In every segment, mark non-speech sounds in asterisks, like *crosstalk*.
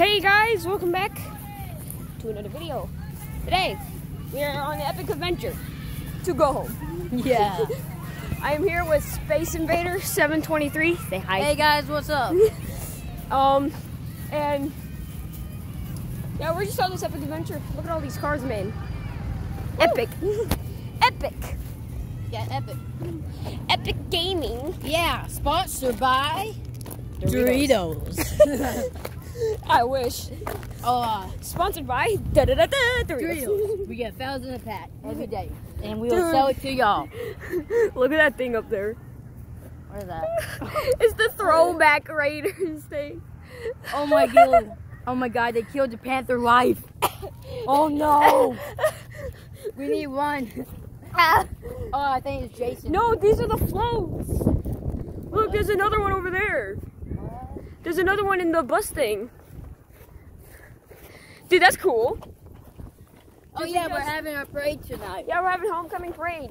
Hey guys, welcome back to another video. Today, we are on an epic adventure to go home. Yeah. *laughs* I am here with Space Invader 723. Say hi. hey guys, what's up? *laughs* Um, and yeah, we're just on this epic adventure. Look at all these cars, man. Epic. *laughs* epic. Yeah, epic. Epic gaming. Yeah, sponsored by Doritos. Doritos. *laughs* I wish. oh, uh, Sponsored by da da da da Doritos. *laughs* We get a thousand a pack every day, and we will Dude. sell it to y'all. *laughs* Look at that thing up there. What is that? it's the throwback Raiders thing. Oh my god! Oh my god! They killed the panther life. Oh no! We need one. Ah. Oh, I think it's Jason. No, these are the floats. Look, there's another one over there. There's another one in the bus thing. Dude, that's cool. Oh yeah, we're having our parade tonight. Yeah, we're having homecoming parade.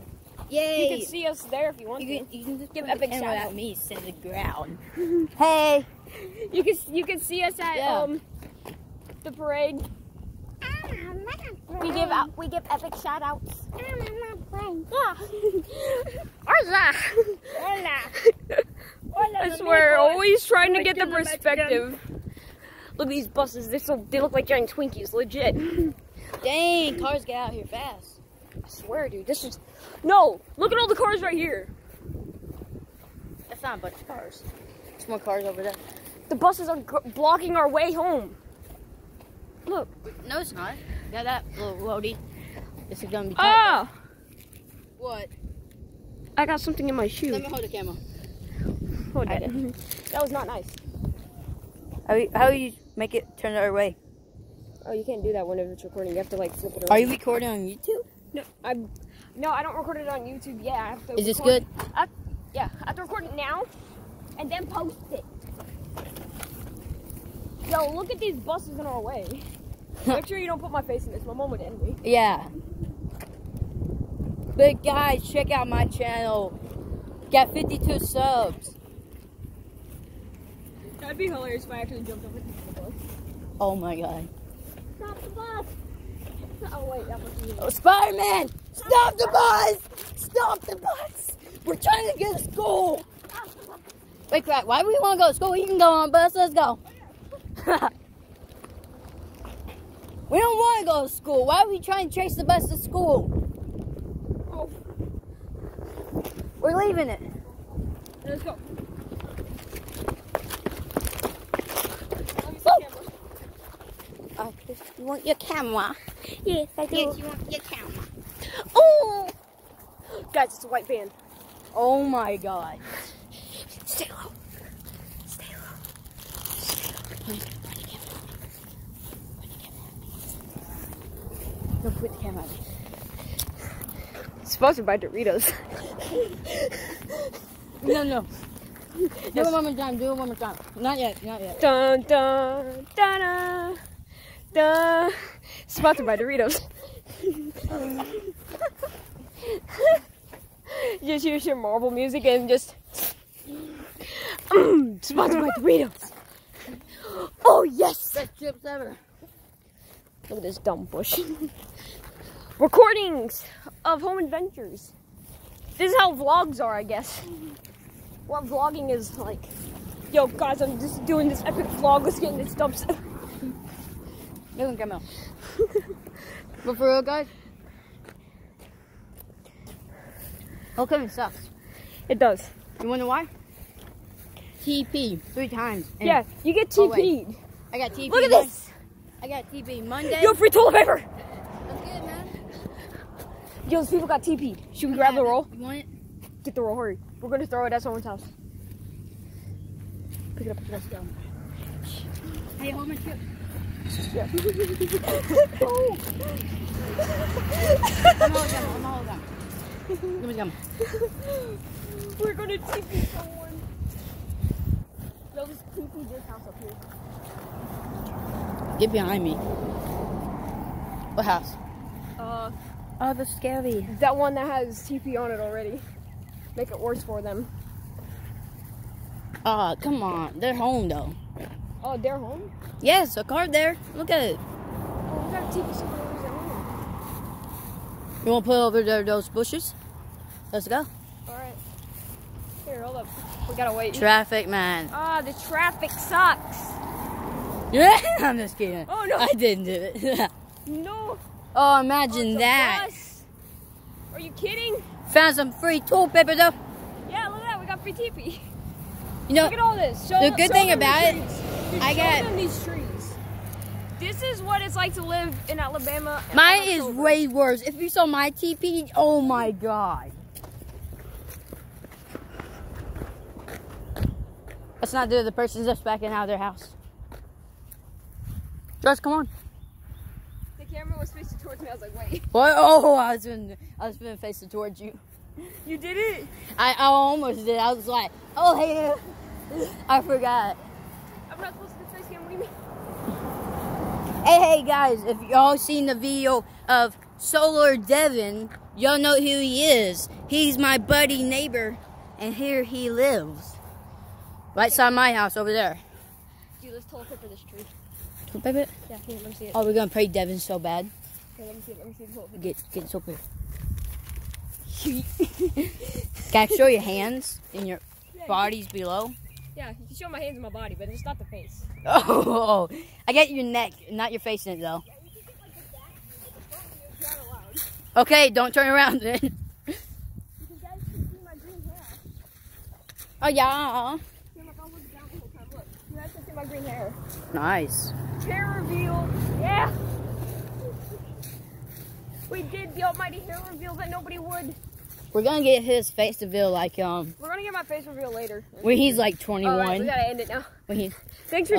Yay! You can see us there if you want You to. can, you can just Give give epic epic camera shout out. me, sit the ground. *laughs* hey. You can you can see us at Yeah. um the parade. We give out we give epic shout outs. Yeah. *laughs* Hola. *laughs* I swear, always trying to get the perspective. Look at these buses. They're so they look like giant Twinkies, legit. *laughs* Dang, cars get out here fast. I swear, dude, this is no. Look at all the cars right here. That's not a bunch of cars. There's more cars over there. The buses are blocking our way home. Look. No, it's not. Got that little roadie. This is gonna be tight. Ah! What? I got something in my shoe. Let me hold the camera. Oh, Hold that. *laughs* That was not nice. How you, how you make it turn the other way? Oh, you can't do that whenever it's recording. You have to like flip it around. Are you recording on YouTube? No, I'm. No, I don't record it on YouTube. Yeah, I have to. Is this good? I, yeah, I have to record it now, and then post it. Yo, look at these buses in our way. Make sure you don't put my face in this. My mom would end me. Yeah. But guys, check out my channel. Got 52 subs. That'd be hilarious if I actually jumped over the bus. Oh my god. Stop the bus! Oh wait, that was me. Oh, Spider-Man! Stop the bus! Stop the bus! We're trying to get to school! Wait, crap, why do we want to go to school? You can go on bus, let's go. *laughs* we don't want to go to school. Why are we trying to chase the bus to school? Oh, We're leaving it. let's go. Let me see Oh. camera. Uh, you want your camera? Yes, I do. Yes, you want your camera. Oh! Guys, it's a white van. Oh my god. Stay low. Stay low. Stay low. Don't put the camera on. Sponsored by Doritos. *laughs* No, no. Do it one more time. Do it one more time. Not yet. Not yet. Dun dun dun dun. dun. Sponsored by Doritos. *laughs* just use your Marvel music and just. *clears throat* Sponsored by Doritos. Oh yes! Best chips ever. Look at this dumb bush. Recordings of home adventures. This is how vlogs are, I guess. What vlogging is like. Yo, guys, I'm just doing this epic vlog. Let's get in this dump. You can come out. but for real, guys, homecoming sucks. It does. You wanna why? TP three times. Yeah, you get Oh. TP'd. I got TP. Look at this. I got TP Monday. Yo, free toilet paper. Let's get it, man. Yo, these people got TP'd. Should we grab the roll? You want it? Get the roll, hurry. We're gonna throw it at someone's house. Pick it up, pick it up. Let's go. Hey, hold my chip. Yeah. *laughs* Oh. I'm all done. I'm all done. Let me come. We're gonna TP someone. Yo, this TP this house up here. Get behind me. What house? Uh, Oh, that's scary. that one that has TP on it already. Make it worse for them. Ah, come on. They're home though. Oh, they're home? Yes, a card there. Look at it. Oh, we gotta take this over home. You want to put over there those bushes? Let's go. Alright. Here, hold up. We gotta wait. Traffic man. Ah, the traffic sucks. Yeah, *laughs* I'm just kidding. Oh, no. I didn't do it. *laughs* No. oh, Oh, imagine a that. bus. Are you kidding? Found some free toilet paper though. Yeah, look at that. We got free teepee. You know, Look at all this. Show, the good thing about it. Dude, I got- these trees. This is what it's like to live in Alabama. mine is way worse. If you saw my TP, oh my god. Let's not do the person's just backing out of their house. Just come on. The camera was facing towards me. I was like, wait. *laughs* What? Oh, I was been, I was been facing towards you. You did it. I, I almost did. I was like, oh hey, I forgot. I'm not supposed to face cam. What do you mean? Hey, hey guys, if y'all seen the video of Solar Devin, y'all know who he is. He's my buddy neighbor, and here he lives. Right side my house over there. Dude, let's toilet paper this tree. Toilet paper? Yeah, let me see it. Oh, we're gonna pray Devin so bad. Here, let me see it. Let me see the toilet paper. Get get soap paper. Can I show your hands and your bodies below? Yeah, you can show my hands and my body, but it's not the face. Oh, I get your neck, not your face in it though. Yeah, you can get like the back, like the front view. It's not allowed. Okay, don't turn around then. *laughs* You can guys can see my green hair. Oh yeah, See, my phone was down the whole time. Look, you guys can see my green hair. nice. Hair reveal. Yeah. We did the almighty hair reveal that nobody would. We're gonna get his face to reveal like um We're gonna get my face reveal later. when he's like All right, 21. we gotta end it now. When he Thanks for